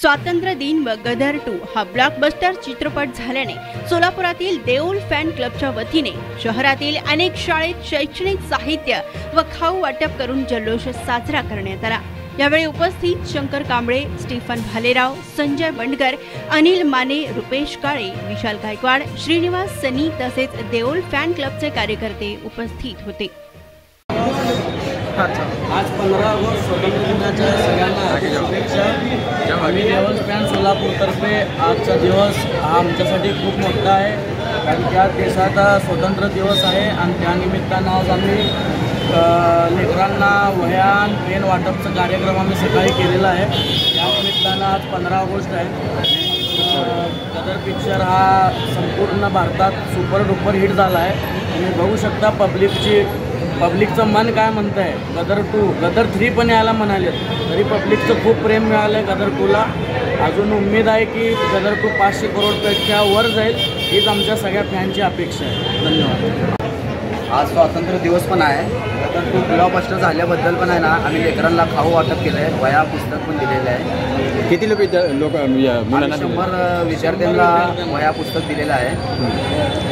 स्वातंत्र्य दिन व गदर टू हा ब्लॉकबस्टर चित्रपट झाल्याने सोलापुरातील देऊल फॅन क्लबच्या वतीने शहरातील अनेक शाळेत शैक्षणिक साहित्य व खाऊ वाटप करून जल्लोष साजरा करण्यात आला. यावेळी उपस्थित शंकर कांबळे स्टीफन भालेराव संजय बंडगर अनिल माने रुपेश काळे विशाल गायकवाड श्रीनिवास सनी तसेच देऊल फॅन क्लबचे कार्यकर्ते उपस्थित होते. आज पंधरा ऑगस्ट स्वातंत्र्य दिनाच्या सगळ्यांना आम्ही लेवल सोलापूरतर्फे आजचा दिवस हा आमच्यासाठी खूप मोठा आहे. कारण त्या देशाचा स्वतंत्र दिवस आहे आणि त्यानिमित्तानं आज आम्ही लेकरांना वह्यान पेन वाटपचा कार्यक्रम आम्ही सकाळी केलेला आहे. त्यानिमित्तानं आज पंधरा ऑगस्ट आहे. गदर पिक्चर हा संपूर्ण भारतात सुपर डुपर हिट झाला आहे. तुम्ही बघू शकता पब्लिकची पब्लिकचं मन काय म्हणतं आहे गदर टू गदर थ्री पण यायला म्हणाले तरी पब्लिकचं खूप प्रेम मिळालं आहे गदर टूला. अजून उमेद आहे की गदर टू पाचशे करोडपेक्षा वर जाईल हीच आमच्या सगळ्या फॅनची अपेक्षा आहे. धन्यवाद. आज स्वातंत्र्य दिवस पण आहे. तर तो ब्लॉकबस्टर झाल्याबद्दल पण आहे ना आम्ही लेकरांना खाऊ वाटप केलं आहे वया पुस्तक पण दिलेलं आहे. किती लोक लोक मुलांना शंभर विद्यार्थ्यांना वया पुस्तक दिलेलं आहे.